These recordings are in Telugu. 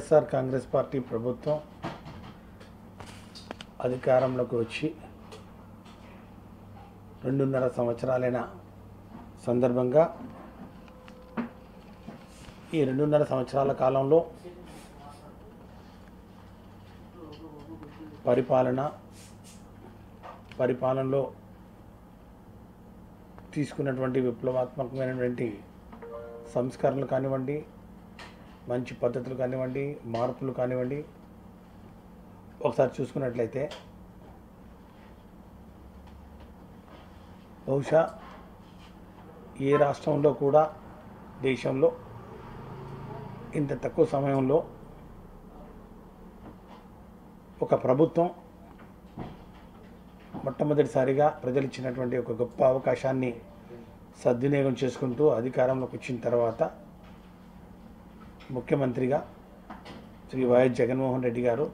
వైఎస్ఆర్ కాంగ్రెస్ పార్టీ ప్రభుత్వం అధికారంలోకి వచ్చి రెండున్నర సంవత్సరాలైన సందర్భంగా ఈ రెండున్నర సంవత్సరాల కాలంలో పరిపాలన పరిపాలనలో తీసుకున్నటువంటి విప్లవాత్మకమైనటువంటి సంస్కరణలు కానివ్వండి మంచి పద్ధతులు కానివ్వండి మార్పులు కానివ్వండి ఒకసారి చూసుకున్నట్లయితే బహుశా ఏ రాష్ట్రంలో కూడా దేశంలో ఇంత తక్కువ సమయంలో ఒక ప్రభుత్వం మొట్టమొదటిసారిగా ప్రజలు ఇచ్చినటువంటి ఒక గొప్ప అవకాశాన్ని సద్వినియోగం చేసుకుంటూ అధికారంలోకి వచ్చిన తర్వాత ముఖ్యమంత్రిగా శ్రీ వైఎస్ జగన్మోహన్ రెడ్డి గారు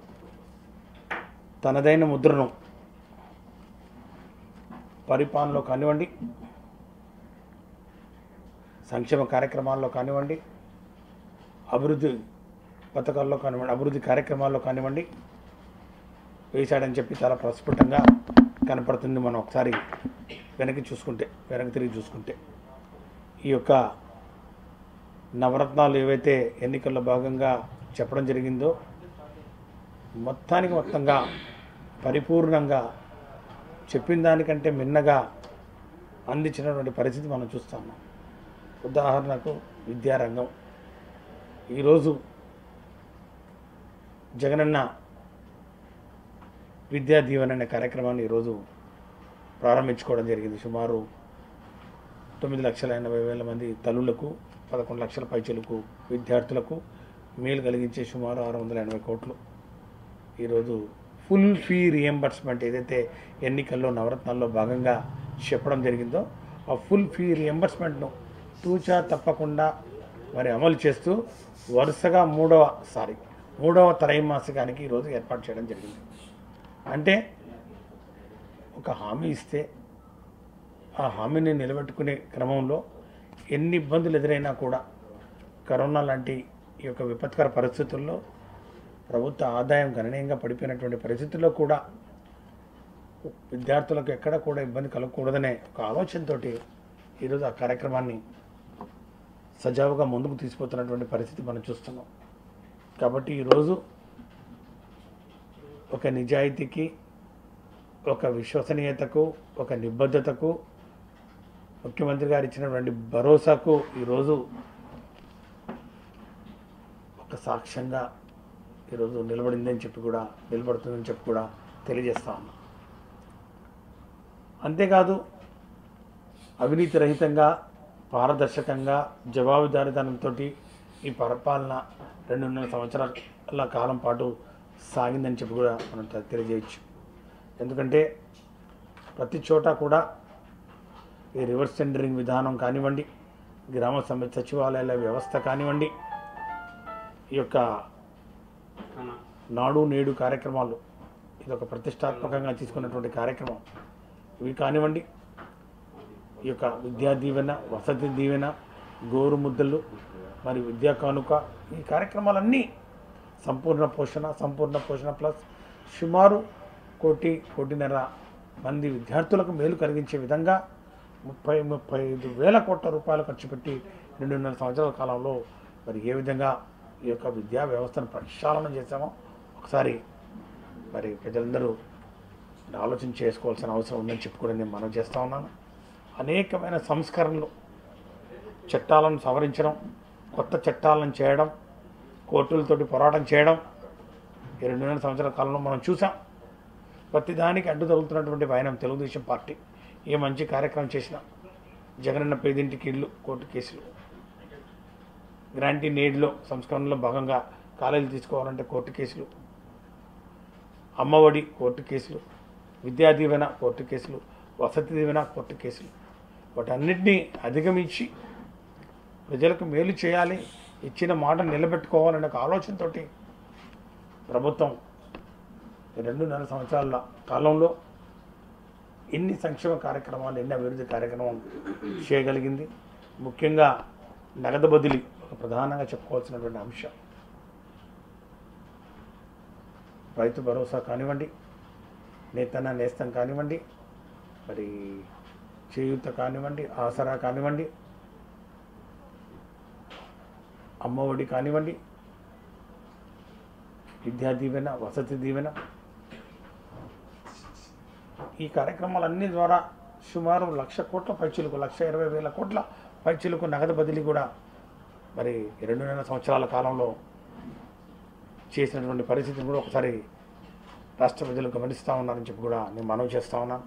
తనదైన ముద్రను పరిపాలనలో కానివ్వండి సంక్షేమ కార్యక్రమాల్లో కానివ్వండి అభివృద్ధి పథకాల్లో కానివ్వండి అభివృద్ధి కార్యక్రమాల్లో కానివ్వండి వేశాడని చెప్పి చాలా ప్రస్ఫుటంగా కనపడుతుంది మనం ఒకసారి వెనక్కి చూసుకుంటే వెనక్కి తిరిగి చూసుకుంటే. ఈ యొక్క నవరత్నాలు ఏవైతే ఎన్నికల్లో భాగంగా చెప్పడం జరిగిందో మొత్తానికి మొత్తంగా పరిపూర్ణంగా చెప్పిన దానికంటే మిన్నగా అందించినటువంటి పరిస్థితి మనం చూస్తాము ఉదాహరణకు విద్యారంగం. ఈరోజు జగనన్న విద్యా దీవెన అనే కార్యక్రమాన్ని ఈరోజు ప్రారంభించుకోవడం జరిగింది. సుమారు తొమ్మిది లక్షల ఎనభై వేల మంది తల్లులకు పదకొండు లక్షల పైచలకు విద్యార్థులకు మేలు కలిగించే సుమారు ఆరు వందల ఎనభై కోట్లు. ఈరోజు ఫుల్ ఫీ రియంబర్స్మెంట్ ఏదైతే ఎన్నికల్లో నవరత్నాల్లో భాగంగా చెప్పడం జరిగిందో ఆ ఫుల్ ఫీ రియంబర్స్మెంట్ను తూచా తప్పకుండా మరి అమలు చేస్తూ వరుసగా మూడవ సారి మూడవ త్రైమాసికానికి ఈరోజు ఏర్పాటు చేయడం జరిగింది. అంటే ఒక హామీ ఇస్తే ఆ హామీని నిలబెట్టుకునే క్రమంలో ఎన్ని ఇబ్బందులు ఎదురైనా కూడా కరోనా లాంటి ఈ యొక్క విపత్కర పరిస్థితుల్లో ప్రభుత్వ ఆదాయం గణనీయంగా పడిపోయినటువంటి పరిస్థితుల్లో కూడా విద్యార్థులకు ఎక్కడ కూడా ఇబ్బంది కలగకూడదనే ఒక ఆలోచనతోటి ఈరోజు ఆ కార్యక్రమాన్ని సజావుగా ముందుకు తీసుకుపోతున్నటువంటి పరిస్థితి మనం చూస్తున్నాం. కాబట్టి ఈరోజు ఒక నిజాయితీకి ఒక విశ్వసనీయతకు ఒక నిబద్ధతకు ముఖ్యమంత్రి గారు ఇచ్చినటువంటి భరోసాకు ఈరోజు ఒక సాక్ష్యంగా ఈరోజు నిలబడిందని చెప్పి కూడా నిలబడుతుందని చెప్పి కూడా తెలియజేస్తా ఉన్నా. అంతేకాదు అవినీతి రహితంగా పారదర్శకంగా జవాబుదారీతనంతో ఈ పరిపాలన రెండున్నర సంవత్సరాల కాలం పాటు సాగిందని చెప్పి కూడా మనం తెలియజేయచ్చు. ఎందుకంటే ప్రతి చోట కూడా ఈ రివర్స్ టెండరింగ్ విధానం కానివ్వండి గ్రామ సమ సచివాలయాల వ్యవస్థ కానివ్వండి ఈ యొక్క నాడు నేడు కార్యక్రమాలు ఇది ఒక ప్రతిష్టాత్మకంగా తీసుకున్నటువంటి కార్యక్రమం. ఇవి కానివ్వండి ఈ యొక్క విద్యా దీవెన వసతి దీవెన గోరు ముద్దలు మరి విద్యా కానుక ఈ కార్యక్రమాలన్నీ సంపూర్ణ పోషణ సంపూర్ణ పోషణ ప్లస్ సుమారు కోటి కోటిన్నర మంది విద్యార్థులకు మేలు కలిగించే విధంగా ముప్పై ముప్పై ఐదు వేల కోట్ల రూపాయలు ఖర్చు పెట్టి రెండున్నర సంవత్సరాల కాలంలో మరి ఏ విధంగా ఈ యొక్క విద్యా వ్యవస్థను ప్రక్షాళన చేశామో ఒకసారి మరి ప్రజలందరూ ఆలోచన చేసుకోవాల్సిన అవసరం ఉందని చెప్పి కూడా నేను మనం చేస్తూ ఉన్నాను. అనేకమైన సంస్కరణలు చట్టాలను సవరించడం కొత్త చట్టాలను చేయడం కోర్టులతోటి పోరాటం చేయడం ఈ రెండున్నర సంవత్సరాల కాలంలో మనం చూసాం ప్రతిదానికి అడ్డు తగులుతున్నటువంటి పయనం తెలుగుదేశం పార్టీ. ఏ మంచి కార్యక్రమం చేసినా జగనన్న పేదింటికి ఇల్లు కోర్టు కేసులు. గ్రాంటీ నేడ్లో సంస్కరణలో భాగంగా కాలేజీలు తీసుకోవాలంటే కోర్టు కేసులు. అమ్మఒడి కోర్టు కేసులు. విద్యా దీవెన కోర్టు కేసులు. వసతి దీవెన కోర్టు కేసులు. వాటన్నిటినీ అధిగమించి ప్రజలకు మేలు చేయాలి ఇచ్చిన మాట నిలబెట్టుకోవాలనే ఒక ఆలోచనతోటి ప్రభుత్వం రెండున్నర సంవత్సరాల కాలంలో ఎన్ని సంక్షేమ కార్యక్రమాలు ఎన్ని అభివృద్ధి కార్యక్రమం చేయగలిగింది? ముఖ్యంగా నగదు బదిలీ ఒక ప్రధానంగా చెప్పుకోవాల్సినటువంటి అంశం. రైతు భరోసా కానివ్వండి నేతన్న నేస్తం కానివ్వండి మరి చేయూత కానివ్వండి ఆసరా కానివ్వండి అమ్మఒడి కానివ్వండి విద్యా దీవెన వసతి దీవెన ఈ కార్యక్రమాలన్నీ ద్వారా సుమారు లక్ష కోట్ల పైచిలకు లక్ష ఇరవై వేల కోట్ల పైచిలకు నగదు బదిలీ కూడా మరి రెండున్నర సంవత్సరాల కాలంలో చేసినటువంటి పరిస్థితిని కూడా ఒకసారి రాష్ట్ర ప్రజలు గమనిస్తూ ఉన్నారని చెప్పి కూడా నేను మనవి చేస్తూ ఉన్నాను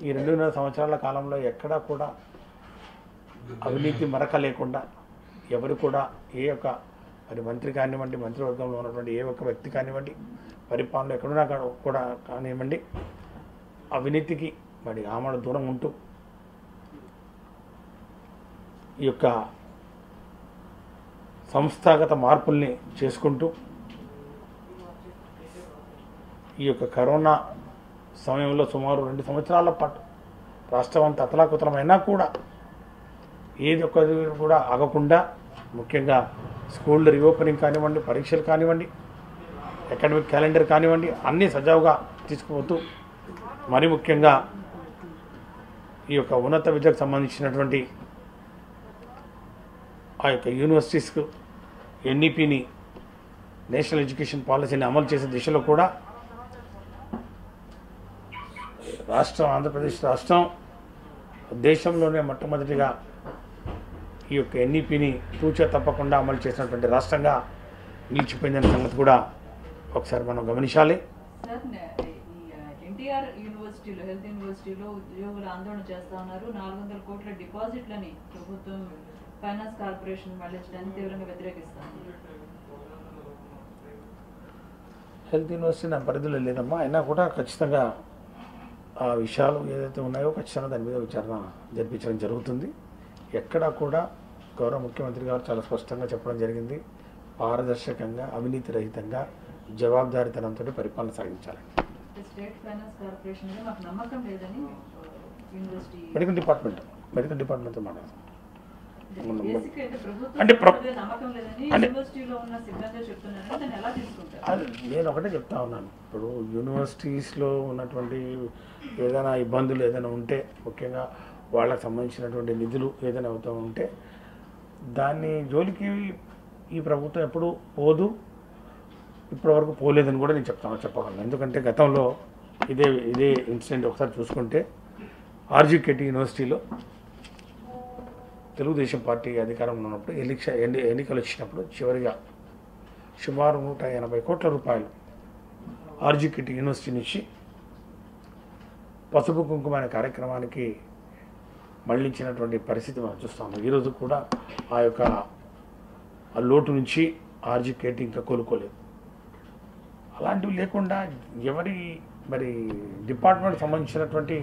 ఈ రెండున్నర సంవత్సరాల కాలంలో ఎక్కడా కూడా అవినీతి మరక లేకుండా ఎవరు కూడా ఏ ఒక్క మరి మంత్రి కానివ్వండి మంత్రివర్గంలో ఉన్నటువంటి ఏ ఒక్క వ్యక్తి కానివ్వండి పరిపాలన ఎక్కడున్నా కా- కూడా కానివ్వండి అవినీతికి మరి ఆమడ దూరం ఉంటూ ఈ యొక్క సంస్థాగత మార్పుల్ని చేసుకుంటూ ఈ యొక్క కరోనా సమయంలో సుమారు రెండు సంవత్సరాల పాటు రాష్ట్రం అంతా అతలాకుతలమైనా కూడా ఏది ఒక్కది కూడా ఆగకుండా ముఖ్యంగా స్కూళ్ళు రీఓపెనింగ్ కానివ్వండి పరీక్షలు కానివ్వండి అకాడమిక్ క్యాలెండర్ కానివ్వండి అన్నీ సజావుగా తీసుకుపోతూ మరి ముఖ్యంగా ఈ యొక్క ఉన్నత విద్యకు సంబంధించినటువంటి ఆ యొక్క యూనివర్సిటీస్కు ఎన్ఈపిని నేషనల్ ఎడ్యుకేషన్ పాలసీని అమలు చేసే దిశలో కూడా రాష్ట్రం ఆంధ్రప్రదేశ్ రాష్ట్రం దేశంలోనే మొట్టమొదటిగా ఈ యొక్క ఎన్ఈపిని తూచా తప్పకుండా అమలు చేసినటువంటి రాష్ట్రంగా నిలిచిపోయిందనే సంగతి కూడా ఒకసారి మనం గమనించాలి. ఎన్టీఆర్ యూనివర్సిటీలో హెల్త్ యూనివర్సిటీలో ఉద్యోగులు ఆందోళన చేస్తా ఉన్నారు. నాలుగు వందల కోట్ల డిపాజిట్లని ప్రభుత్వం ఫైనాన్స్ కార్పొరేషన్ మళ్ళించడానికి తీవ్రంగా వ్యతిరేకిస్తాను హెల్త్ యూనివర్సిటీ నా పరిధిలో లేదమ్మా. అయినా కూడా ఖచ్చితంగా ఆ విషయాలు ఏదైతే ఉన్నాయో ఖచ్చితంగా దాని మీద విచారణ జరిపించడం జరుగుతుంది. ఎక్కడా కూడా గౌరవ ముఖ్యమంత్రి గారు చాలా స్పష్టంగా చెప్పడం జరిగింది. పారదర్శకంగా అవినీతి రహితంగా జవాబుదారీతనంతో పరిపాలన సాగించాలి స్టేట్ ఫైనాన్స్ కార్పొరేషన్ మీద మాకు నమ్మకం లేదని యూనివర్సిటీ మెడికల్ డిపార్ట్మెంట్ మెడికల్ డిపార్ట్మెంట్తో మాట్లాడతాం. అంటే నేను ఒకటే చెప్తా ఉన్నాను. ఇప్పుడు యూనివర్సిటీస్లో ఉన్నటువంటి ఏదైనా ఇబ్బందులు ఏదైనా ఉంటే ముఖ్యంగా వాళ్ళకి సంబంధించినటువంటి నిధులు ఏదైనా అవుతూ ఉంటే దాన్ని జోలికి ఈ ప్రభుత్వం ఎప్పుడు పోదు. ఇప్పటివరకు పోలేదని కూడా నేను చెప్తాను చెప్పగలను. ఎందుకంటే గతంలో ఇదే ఇదే ఇన్సిడెంట్ ఒకసారి చూసుకుంటే ఆర్జీకేటీ యూనివర్సిటీలో తెలుగుదేశం పార్టీ అధికారంలో ఉన్నప్పుడు ఎలిక్ష ఎన్ని ఎన్నికలు వచ్చినప్పుడు చివరిగా సుమారు నూట ఎనభై కోట్ల రూపాయలు ఆర్జికిటి యూనివర్సిటీ నుంచి పసుపు కుంకుమ అనే కార్యక్రమానికి మళ్ళించినటువంటి పరిస్థితి మనం చూస్తాము ఈరోజు కూడా ఆ యొక్క ఆ లోటు నుంచి ఆర్జికేటి ఇంకా కోలుకోలేదు. అలాంటివి లేకుండా ఎవరి మరి డిపార్ట్మెంట్ సంబంధించినటువంటి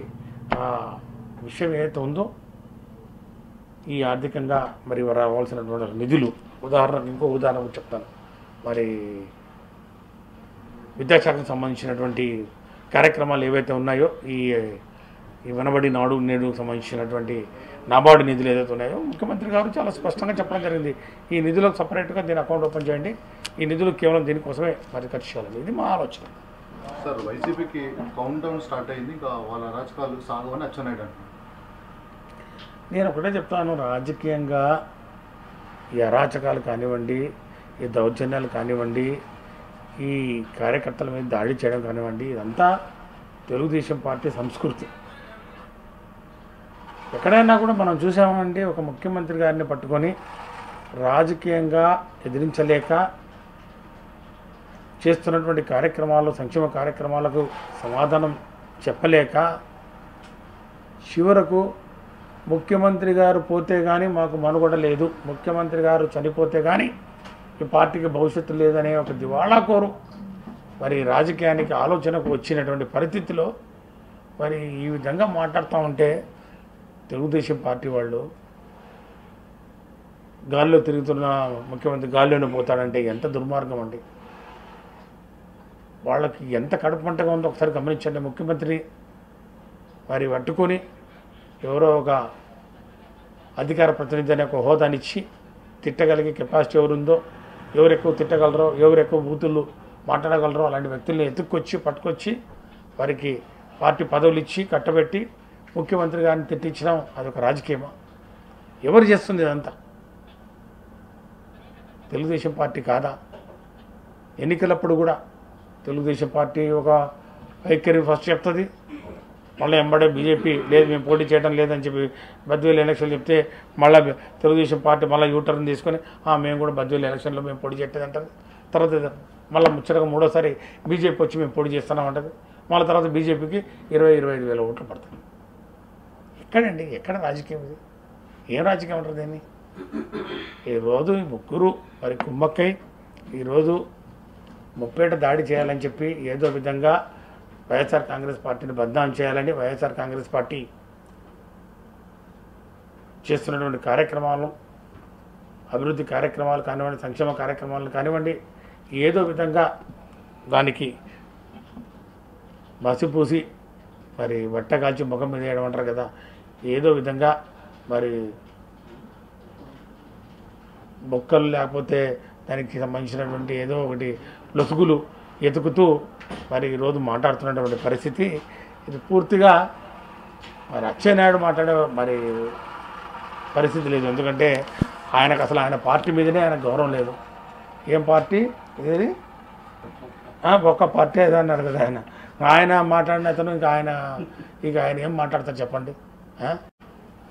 విషయం ఏదైతే ఉందో ఈ ఆర్థికంగా మరి రావాల్సినటువంటి నిధులు ఉదాహరణకు ఇంకో ఉదాహరణ చెప్తాను. మరి విద్యాశాఖకు సంబంధించినటువంటి కార్యక్రమాలు ఏవైతే ఉన్నాయో ఈ ఈ వెనబడి నాడు నేడు సంబంధించినటువంటి నాబార్డు నిధులు ఏదైతే ఉన్నాయో ముఖ్యమంత్రి గారు చాలా స్పష్టంగా చెప్పడం జరిగింది. ఈ నిధులకు సపరేట్గా దీని అకౌంట్ ఓపెన్ చేయండి. ఈ నిధులు కేవలం దీనికోసమే మరి ఖర్చు చేయాలి ఇది మా ఆలోచన. సార్ వైసీపీకి కౌంట్ డౌన్ స్టార్ట్ అయింది. ఇంకా వాళ్ళ రాజకాలు సాగవని అచ్చెన్నాయుడు నేను ఒకటే చెప్తాను. రాజకీయంగా ఈ అరాచకాలు కానివ్వండి ఈ దౌర్జన్యాలు కానివ్వండి ఈ కార్యకర్తల మీద దాడి చేయడం కానివ్వండి ఇదంతా తెలుగుదేశం పార్టీ సంస్కృతి. ఎక్కడైనా కూడా మనం చూసామంటే ఒక ముఖ్యమంత్రి గారిని పట్టుకొని రాజకీయంగా ఎదిరించలేక చేస్తున్నటువంటి కార్యక్రమాలు సంక్షేమ కార్యక్రమాలకు సమాధానం చెప్పలేక చివరకు ముఖ్యమంత్రి గారు పోతే కానీ మాకు మనుగడ లేదు. ముఖ్యమంత్రి గారు చనిపోతే కానీ ఈ పార్టీకి భవిష్యత్తు లేదనే ఒక దివాళా కోరు. మరి రాజకీయానికి ఆలోచనకు వచ్చినటువంటి పరిస్థితిలో మరి ఈ విధంగా మాట్లాడుతూ ఉంటే తెలుగుదేశం పార్టీ వాళ్ళు గాల్లో తిరుగుతున్న ముఖ్యమంత్రి గాల్లోనే పోతాడంటే ఎంత దుర్మార్గం అండి. వాళ్ళకి ఎంత కడుపు మంటగా ఉందో ఒకసారి గమనించండి. ముఖ్యమంత్రి వారి పట్టుకొని ఎవరో ఒక అధికార ప్రతినిధి అనే ఒక హోదానిచ్చి తిట్టగలిగే కెపాసిటీ ఎవరుందో ఎవరు ఎక్కువ తిట్టగలరో ఎవరు ఎక్కువ బూతులు మాట్లాడగలరో అలాంటి వ్యక్తుల్ని ఎత్తుక్కొచ్చి పట్టుకొచ్చి వారికి పార్టీ పదవులు ఇచ్చి కట్టబెట్టి ముఖ్యమంత్రి గారిని తిట్టించడం అదొక రాజకీయమా? ఎవరు చేస్తుంది ఇదంతా తెలుగుదేశం పార్టీ కాదా? ఎన్నికలప్పుడు కూడా తెలుగుదేశం పార్టీ ఒక వైఖరి ఫస్ట్ చెప్తుంది. మళ్ళీ ఎంబడే బీజేపీ లేదు మేము పోటీ చేయడం లేదని చెప్పి బద్వేలు ఎలక్షన్లు చెప్తే మళ్ళీ తెలుగుదేశం పార్టీ మళ్ళీ యూటర్న్ తీసుకొని "ఆ, మేము కూడా బద్వేలు ఎలక్షన్లో మేము పోటీ చేయట్లేదు అంటారు తర్వాత మళ్ళీ ముచ్చటగా మూడోసారి బీజేపీ వచ్చి మేము పోటీ చేస్తున్నాం అంటది. మళ్ళీ తర్వాత బీజేపీకి ఇరవై ఇరవై ఐదు వేల ఓట్లు పడుతుంది ఎక్కడండి? ఎక్కడ రాజకీయం ఇది? ఏం రాజకీయం ఉంటారు దీన్ని? ఈరోజు ఈ ముగ్గురు మరి కుమ్మక్కై ఈరోజు ముప్పేట దాడి చేయాలని చెప్పి ఏదో విధంగా వైఎస్ఆర్ కాంగ్రెస్ పార్టీని బద్నాం చేయాలని వైఎస్ఆర్ కాంగ్రెస్ పార్టీ చేస్తున్నటువంటి కార్యక్రమాలు అభివృద్ధి కార్యక్రమాలు కానివ్వండి సంక్షేమ కార్యక్రమాలు కానివ్వండి ఏదో విధంగా దానికి మసిపూసి మరి వట్టగాల్చి ముఖం మీద వేయడం అంటారు కదా ఏదో విధంగా మరి బొక్కలు లేకపోతే దానికి సంబంధించినటువంటి ఏదో ఒకటి లొసుగులు ఎతుకుతూ మరి ఈరోజు మాట్లాడుతున్నటువంటి పరిస్థితి. ఇది పూర్తిగా మరి అచ్చెన్నాయుడు మాట్లాడే మరి పరిస్థితి లేదు. ఎందుకంటే ఆయనకు అసలు ఆయన పార్టీ మీదనే ఆయన గౌరవం లేదు. ఏం పార్టీ? ఇది ఒక్క పార్టీ ఏదో అన్నాడు కదా ఆయన. ఆయన మాట్లాడిన అతను ఇంకా ఆయన ఇక ఆయన ఏం మాట్లాడతారు చెప్పండి?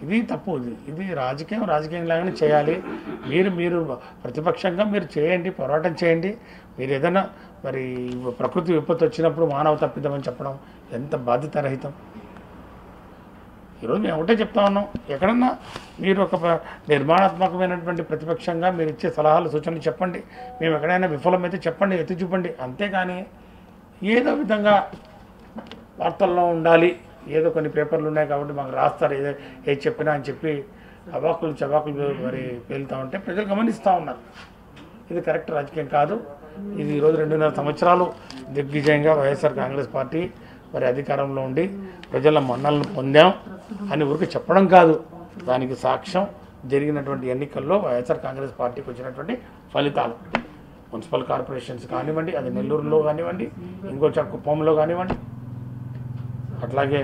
ఇది తప్పు ఇది రాజకీయం రాజకీయం లాగానే చేయాలి. మీరు మీరు ప్రతిపక్షంగా మీరు చేయండి పోరాటం చేయండి. మీరు ఏదైనా మరి ప్రకృతి విపత్తు వచ్చినప్పుడు మానవ తప్పిద్దామని చెప్పడం ఎంత బాధ్యతారహితం. ఈరోజు మేము ఒకటే చెప్తా ఉన్నాం. ఎక్కడన్నా మీరు ఒక ప- నిర్మాణాత్మకమైనటువంటి ప్రతిపక్షంగా మీరు ఇచ్చే సలహాలు సూచనలు చెప్పండి. మేము ఎక్కడైనా విఫలమైతే చెప్పండి ఎత్తి చూపండి. అంతేగాని ఏదో విధంగా వార్తల్లో ఉండాలి. ఏదో కొన్ని పేపర్లు ఉన్నాయి కాబట్టి మాకు రాస్తారు ఏదో ఏది చెప్పినా అని చెప్పి అవాకులు చవాకులు మరి పేలుతూ ఉంటే ప్రజలు గమనిస్తూ ఉన్నారు. ఇది కరెక్ట్ రాజకీయం కాదు. ఇది ఈరోజు రెండున్నర సంవత్సరాలు దిగ్విజయంగా వైఎస్ఆర్ కాంగ్రెస్ పార్టీ మరి అధికారంలో ఉండి ప్రజల మన్నలను పొందాం అని ఊరికి చెప్పడం కాదు. దానికి సాక్ష్యం జరిగినటువంటి ఎన్నికల్లో వైఎస్ఆర్ కాంగ్రెస్ పార్టీకి వచ్చినటువంటి ఫలితాలు. మున్సిపల్ కార్పొరేషన్స్ కానివ్వండి అది నెల్లూరులో కానివ్వండి ఇంకో చోట కుప్పంలో కానివ్వండి అట్లాగే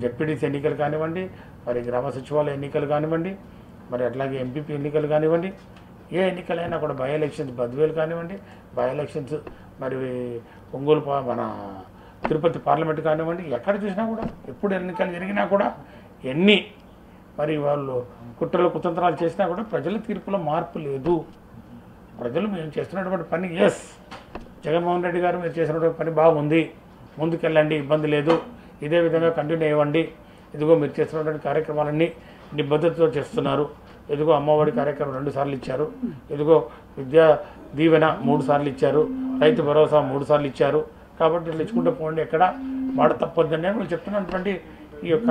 జెడ్పీటీసీ ఎన్నికలు కానివ్వండి మరి గ్రామ సచివాలయ ఎన్నికలు కానివ్వండి మరి అట్లాగే ఎంపీపీ ఎన్నికలు కానివ్వండి ఏ ఎన్నికలైనా కూడా బై ఎలక్షన్స్ బద్వేలు కానివ్వండి బై ఎలక్షన్స్ మరి ఒంగోలు పా- మన తిరుపతి పార్లమెంట్ కానివ్వండి ఎక్కడ చూసినా కూడా ఎప్పుడు ఎన్నికలు జరిగినా కూడా ఎన్ని మరి వాళ్ళు కుట్రలు కుతంత్రాలు చేసినా కూడా ప్రజల తీర్పులో మార్పు లేదు. ప్రజలు మేము చేస్తున్నటువంటి పని ఎస్ జగన్మోహన్ రెడ్డి గారు మీరు చేసినటువంటి పని బాగుంది. ముందుకెళ్ళండి ఇబ్బంది లేదు. ఇదే విధంగా కంటిన్యూ అవ్వండి. ఇదిగో మీరు చేస్తున్నటువంటి కార్యక్రమాలన్నీ నిబద్ధతతో చేస్తున్నారు. ఎదుగో అమ్మఒడి కార్యక్రమం రెండు సార్లు ఇచ్చారు. ఎదుగో విద్యా దీవెన మూడు సార్లు ఇచ్చారు. రైతు భరోసా మూడు సార్లు ఇచ్చారు. కాబట్టి ఇట్లా ఇచ్చుకుంటూ పోండి ఎక్కడ. మాట తప్పొద్దని వాళ్ళు చెప్తున్నటువంటి ఈ యొక్క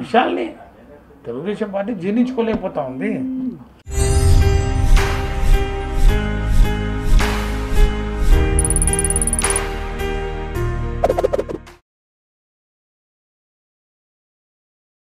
విషయాల్ని తెలుగుదేశం పార్టీ జీర్ణించుకోలేకపోతా ఉంది.